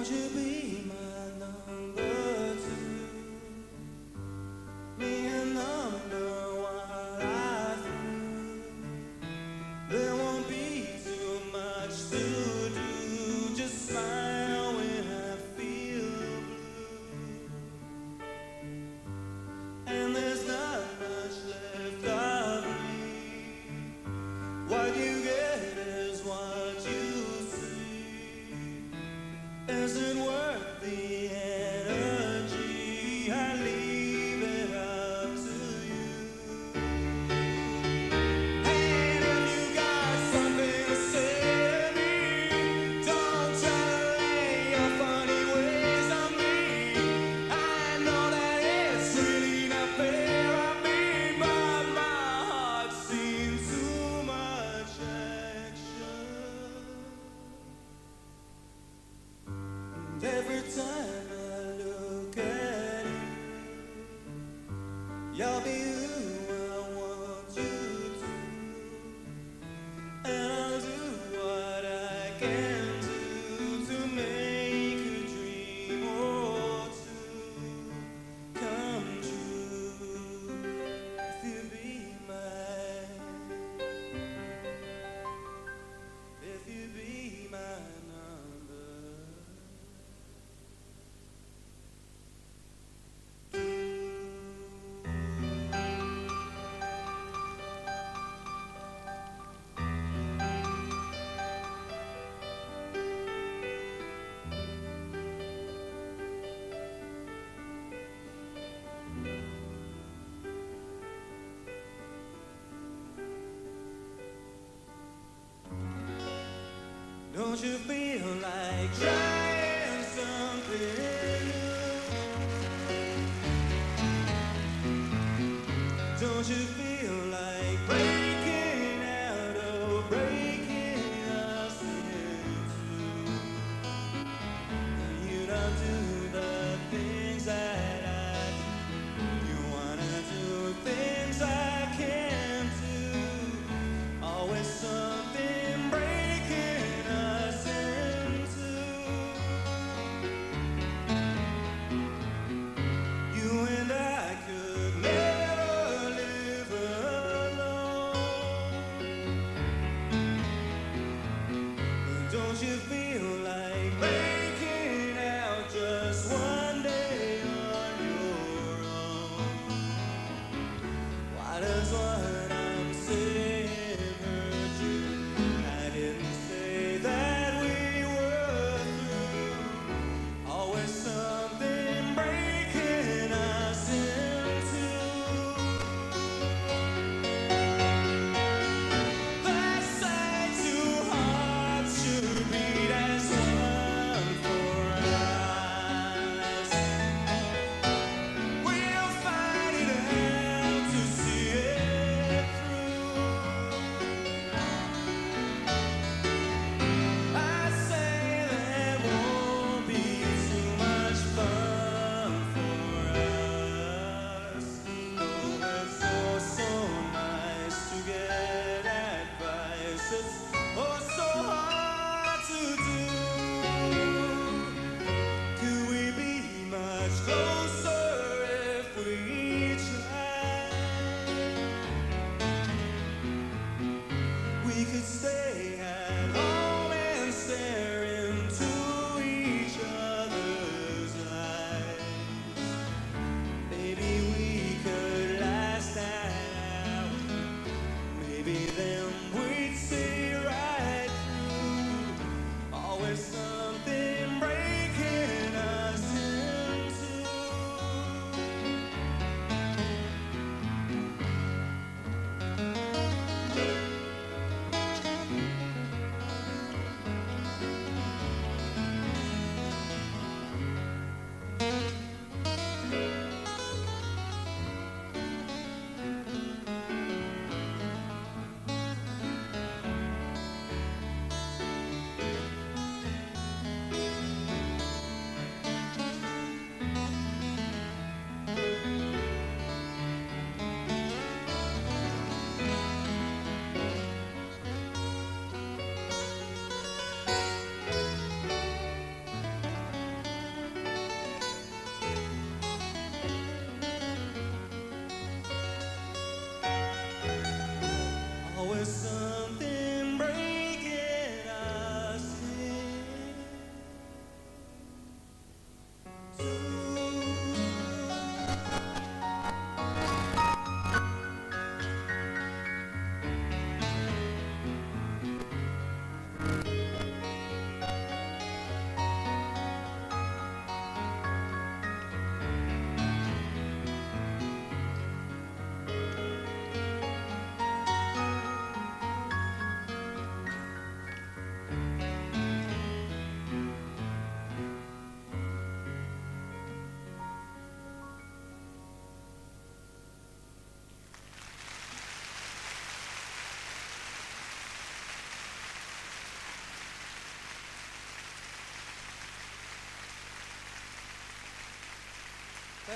Would you be? Don't you feel like trying something new? Don't you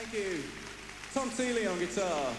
Thank you. Tom Seeley on guitar.